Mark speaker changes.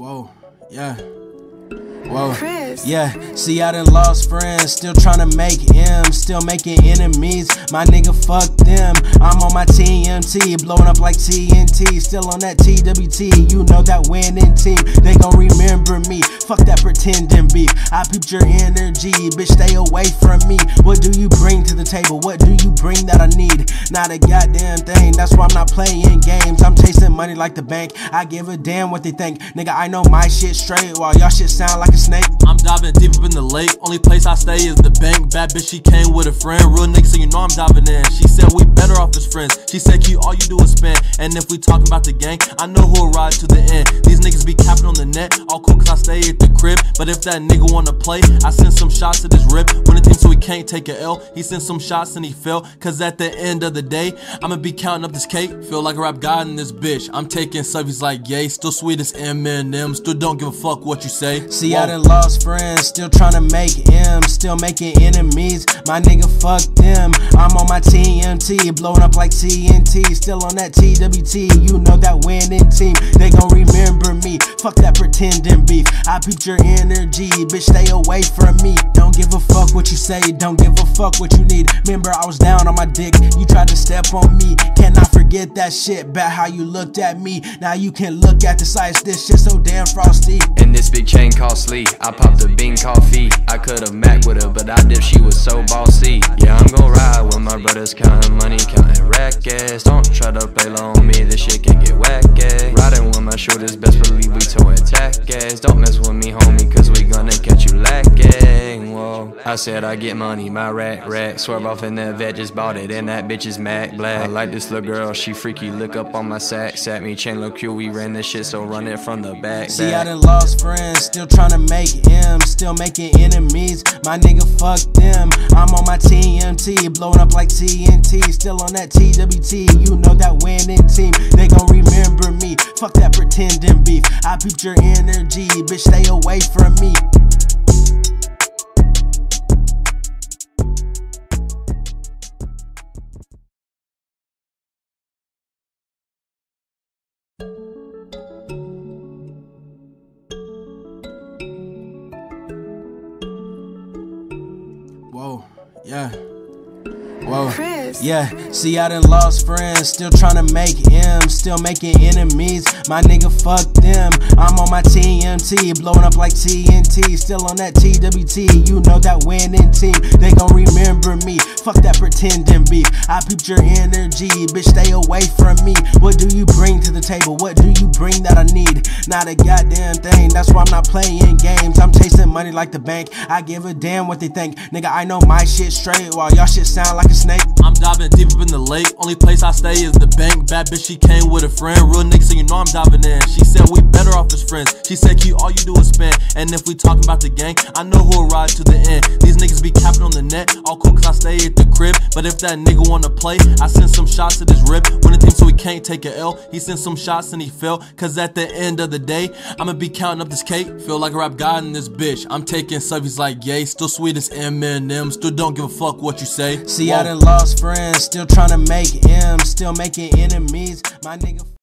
Speaker 1: Whoa, yeah. Whoa.
Speaker 2: Chris.
Speaker 1: Yeah, see, I done lost friends, still tryna make M's, still making enemies. My nigga, fuck them. I'm on my TMT, blowing up like TNT, still on that TWT. You know that winning team, they gon' remember me. Fuck that pretending beef. I peeped your energy, bitch, stay away from me. What do you bring to table? What do you bring that I need? Not a goddamn thing, that's why I'm not playing games. I'm chasing money like the bank. I give a damn what they think. Nigga, I know my shit straight while y'all shit sound like a snake.
Speaker 3: I'm diving deep up in the lake. Only place I stay is the bank. Bad bitch, she came with a friend. Real nigga, so you know I'm diving in. She said we better off as friends. She said, Q, all you do is spend. And if we talking about the gang, I know who'll ride to the end. These niggas be capping on the net. All cool cause I stay at the crib. But if that nigga wanna play, I send some shots to this rip. Can't take a L, he sent some shots and he fell. Cause at the end of the day, I'ma be counting up this cake. Feel like a rap god in this bitch. I'm taking selfies like yay. Still sweet as M&M. Still don't give a fuck what you say.
Speaker 1: See,
Speaker 3: Whoa.
Speaker 1: I done lost friends, still tryna make M's, still making enemies. My nigga, fuck them. I'm on my TMT, blowing up like TNT, still on that TWT. You know that winning team, they gon' remember me. Fuck that pretending beef. I peeped your energy, bitch, stay away from me. Don't give a fuck what you say, don't give a fuck what you need. Remember, I was down on my dick, you tried to step on me. Cannot forget that shit, about how you looked at me. Now you can look at the size, this shit so damn frosty.
Speaker 4: And this big chain costly. I popped a bean coffee. I could've mac with her, but I did. She was so bossy. Yeah, I'm gon' ride with my brothers, counting money, counting rackets. Don't try to play low on me, this shit can get whack yeah. Riding with my shooters, best believe we towing tack gas. Don't mess with me, homie, cause we gonna I said I get money, my rack rack. Swerve off in that Vette, just bought it, and that bitch is Mac Black. I like this little girl, she freaky. Look up on my sack, sat me, chain low Q. We ran this shit, so run it from the back.
Speaker 1: See, I done lost friends, still tryna make M's, still making enemies. My nigga, fuck them. I'm on my TMT, blowing up like TNT, still on that TWT. You know that winning team, they gon' remember me. Fuck that pretending beef. I peeped your energy, bitch, stay away from me. Yeah. Whoa.
Speaker 2: Chris.
Speaker 1: Yeah, see, I done lost friends, still tryna make M's, still making enemies. My nigga, fuck them. I'm on my TMT, blowing up like TNT, still on that TWT. You know that winning team, they gon' remember me. Fuck that pretending beef. I peeped your energy, bitch, stay away from me. What do you bring to the table? What do you bring that I need? Not a goddamn thing, that's why I'm not playing games. I'm chasing money like the bank. I give a damn what they think. Nigga, I know my shit straight while y'all shit sound like a snake.
Speaker 3: I'm diving deep up in the lake. Only place I stay is the bank. Bad bitch, she came with a friend. Real nigga, so you know I'm diving in. She said we better off as friends. She said, Q, all you do is spend. And if we talking about the gang, I know who'll ride to the end. These niggas be capping on the net. All cool cause I stay at the crib. But if that nigga wanna play, I send some shots to this rip. When it thinks so he can't take a L, he sent some shots and he fell. Cause at the end of the day, I'ma be counting up this cake. Feel like a rap god in this bitch. I'm taking selfies like yay. Still sweet as M&M. Still don't give a fuck what you say.
Speaker 1: See,
Speaker 3: Whoa.
Speaker 1: I done lost friends, still tryna make M's, still making enemies. My nigga.